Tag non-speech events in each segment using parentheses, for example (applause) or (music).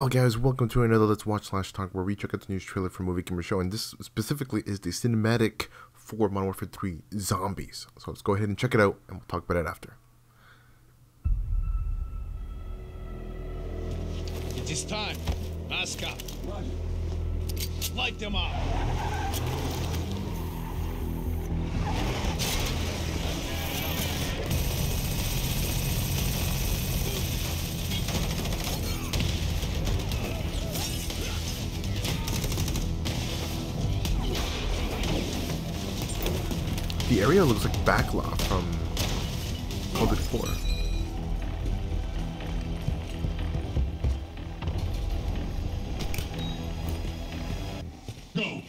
Hello guys, welcome to another Let's Watch Slash Talk where we check out the news trailer for Movie Gamer Show and this specifically is the cinematic for Modern Warfare 3 Zombies. So let's go ahead and check it out and we'll talk about it after. It is time. Mask up. Light them up. The area looks like Backlot from Duty 4. Go.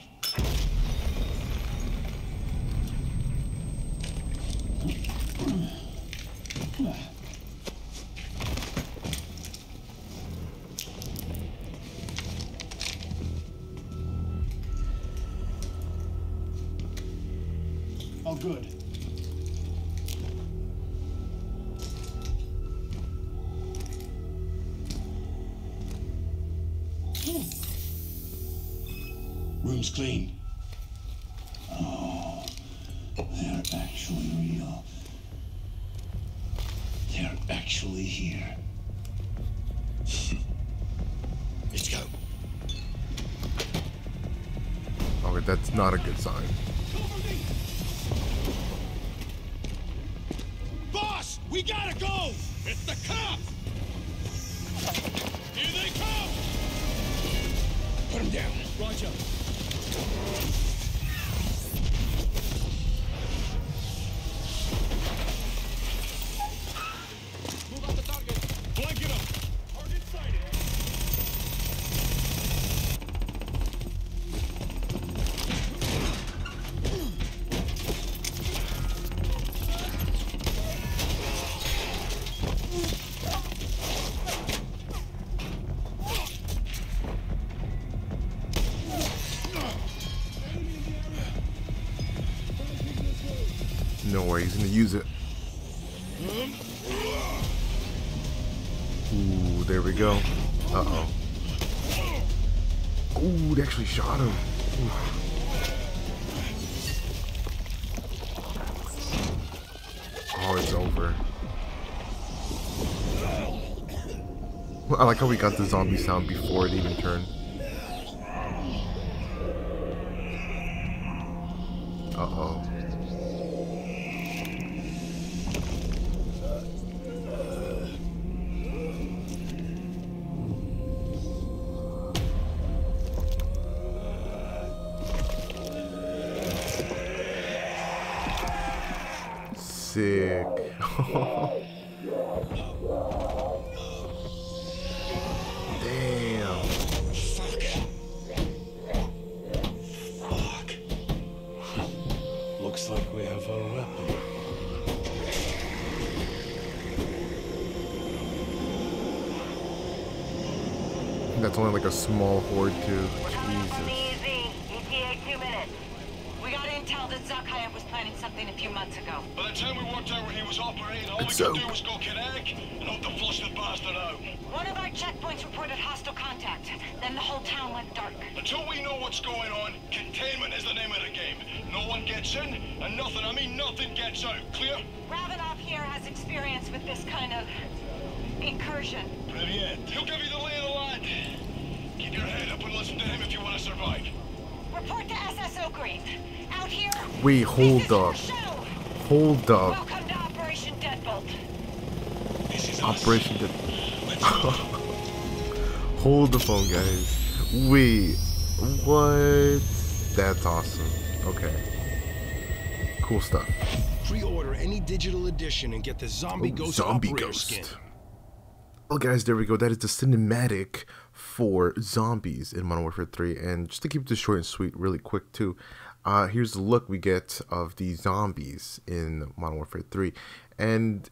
Good. Hmm. Room's clean. Oh, they're actually real. They're actually here. (laughs) Let's go. Oh, okay, that's not a good sign. We gotta go! It's the cops! Here they come! Put him down. Roger. No way, he's gonna use it. Ooh, there we go. Uh-oh. Ooh, they actually shot him. Ooh. Oh, it's over. I like how we got the zombie sound before it even turned. Sick. (laughs) Damn. Fuck. Fuck. Looks like we have a weapon. That's only like a small horde too. We're coming up from the Jesus. EZ. ETA two minutes. We got intel that Zakhaev was planning something a few months ago. By the time we worked out where he was operating, all It's we so- could do was go kinetic and hope to flush the bastard out. One of our checkpoints reported hostile contact. Then the whole town went dark. Until we know what's going on, containment is the name of the game. No one gets in, and nothing, I mean nothing gets out. Clear? Ravenov here has experience with this kind of incursion. Brilliant. He'll give you the lay of the land. Keep your head up and listen to him if you want to survive. Report to SSO Green. Out here. Wait, hold up. Hold up. Welcome to Operation Deadbolt. This is. Operation Dead. (laughs) Hold the phone, guys. Wait, what? That's awesome. Okay. Cool stuff. Pre-order any digital edition and get the Zombie Ooh, Ghost Zombie Operator Ghost. skin. Well, guys, there we go. That is the cinematic for zombies in Modern Warfare 3. And just to keep this short and sweet, really quick, too, uh, here's the look we get of the zombies in Modern Warfare 3. And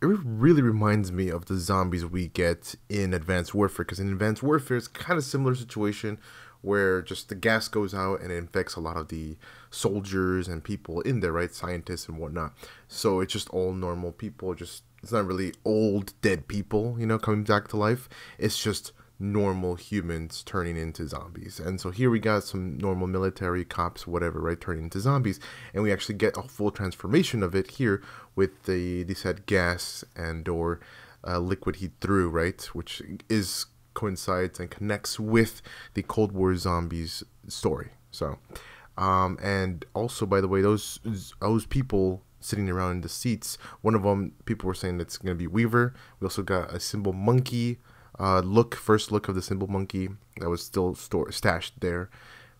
it really reminds me of the zombies we get in Advanced Warfare. Because in Advanced Warfare, it's kind of similar situation where just the gas goes out and it infects a lot of the soldiers and people in there, right? Scientists and whatnot. So it's just all normal people. Just it's not really old dead people, you know, coming back to life. It's just normal humans turning into zombies. And so here we got some normal military cops, whatever, right, turning into zombies. And we actually get a full transformation of it here with the, they said gas and or uh, liquid heat through, right, which is coincides and connects with the Cold War zombies story. So, um, and also, by the way, those those people sitting around in the seats, one of them, people were saying it's going to be Weaver. We also got a cymbal monkey uh, look, first look of the cymbal monkey that was still store, stashed there.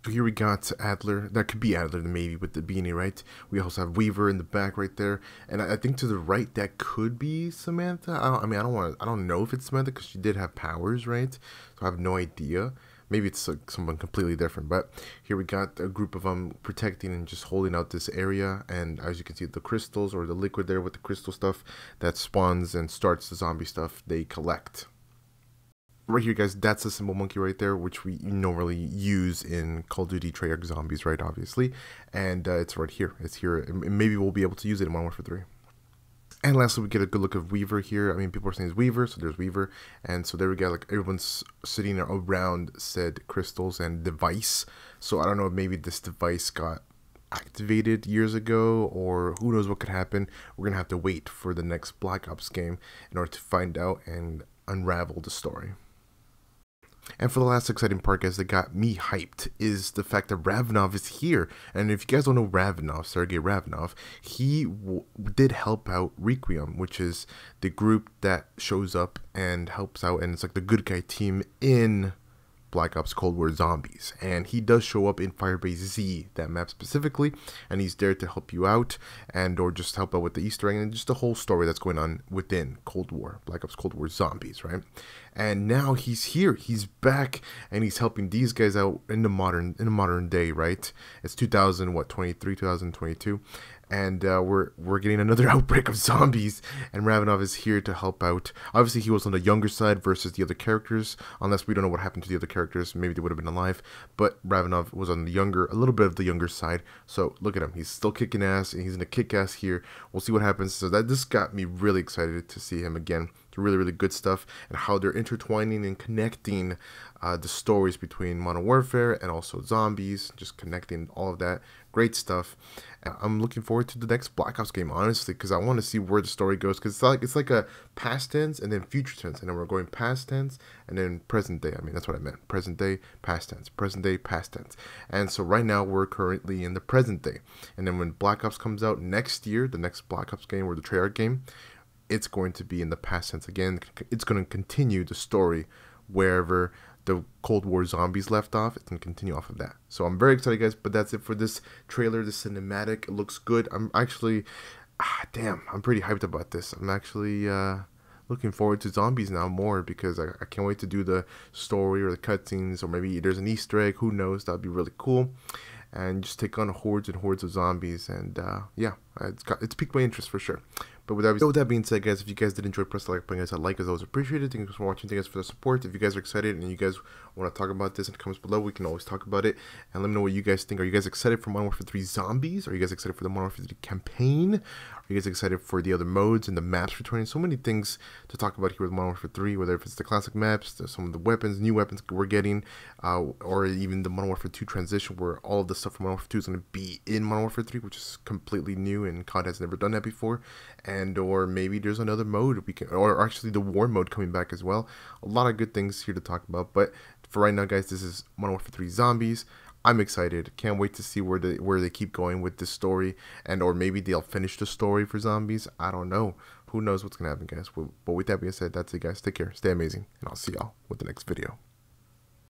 So here we got Adler. That could be Adler, maybe with the beanie, right? We also have Weaver in the back right there, and I, think to the right that could be Samantha. I, I mean, I don't want. I don't know if it's Samantha because she did have powers, right? So I have no idea. Maybe it's like someone completely different. But here we got a group of them protecting and just holding out this area. And as you can see, the crystals or the liquid there with the crystal stuff that spawns and starts the zombie stuff, they collect right here guys that's a cymbal monkey right there which we normally use in call of duty treyarch zombies right obviously and uh, it's right here it's here maybe we'll be able to use it in modern warfare 3 and lastly we get a good look of weaver here. I mean people are saying it's weaver so there's weaver. And so there we go like everyone's sitting around said crystals and device. So i don't know maybe this device got activated years ago or who knows what could happen. We're gonna have to wait for the next black ops game in order to find out and unravel the story and for the last exciting part, guys, that got me hyped is the fact that Ravenov is here. And if you guys don't know Ravnov, Sergei Ravenov, he did help out Requiem, which is the group that shows up and helps out, and it's like the good guy team in Black Ops Cold War Zombies. And he does show up in Firebase Z, that map specifically, and he's there to help you out and or just help out with the Easter egg and just the whole story that's going on within Cold War, Black Ops Cold War Zombies, right? And now he's here, he's back, and he's helping these guys out in the modern in the modern day, right? It's 2000, what 23, 2022, and uh, we're we're getting another (laughs) outbreak of zombies, and Ravenov is here to help out. Obviously, he was on the younger side versus the other characters, unless we don't know what happened to the other characters. Maybe they would have been alive, but Ravenov was on the younger, a little bit of the younger side. So look at him; he's still kicking ass, and he's in a kick ass here. We'll see what happens. So that this got me really excited to see him again. Really, really good stuff, and how they're intertwining and connecting uh, the stories between Modern Warfare and also zombies, just connecting all of that. Great stuff. I'm looking forward to the next Black Ops game, honestly, because I want to see where the story goes. Because it's like it's like a past tense and then future tense, and then we're going past tense and then present day. I mean, that's what I meant. Present day, past tense. Present day, past tense. And so right now we're currently in the present day. And then when Black Ops comes out next year, the next Black Ops game or the Treyarch game, it's going to be in the past tense again. It's going to continue the story wherever the Cold War zombies left off. It's gonna continue off of that. So I'm very excited, guys. But that's it for this trailer. The cinematic it looks good. I'm actually, ah, damn, I'm pretty hyped about this. I'm actually uh, looking forward to zombies now more because I, I can't wait to do the story or the cutscenes or maybe there's an Easter egg. Who knows? That'd be really cool. And just take on hordes and hordes of zombies. And uh, yeah, it's got it's piqued my interest for sure. But with that, with that being said, guys, if you guys did enjoy, press the like button, guys. I like as always appreciated. Thank you for watching. Thank you guys for the support. If you guys are excited and you guys want to talk about this in the comments below, we can always talk about it. And let me know what you guys think. Are you guys excited for Modern Warfare 3 Zombies? Are you guys excited for the Modern Warfare 3 campaign? Are you guys excited for the other modes and the maps returning? So many things to talk about here with Modern Warfare 3, whether if it's the classic maps, some of the weapons, new weapons we're getting, uh, or even the Modern Warfare 2 transition where all of the stuff from Modern Warfare 2 is going to be in Modern Warfare 3, which is completely new and COD has never done that before. And or maybe there's another mode we can, or actually the war mode coming back as well. A lot of good things here to talk about. But for right now, guys, this is Modern Warfare 3 Zombies. I'm excited. Can't wait to see where they where they keep going with this story, and or maybe they'll finish the story for zombies. I don't know. Who knows what's gonna happen, guys? But with that being said, that's it, guys. Take care. Stay amazing, and I'll see y'all with the next video.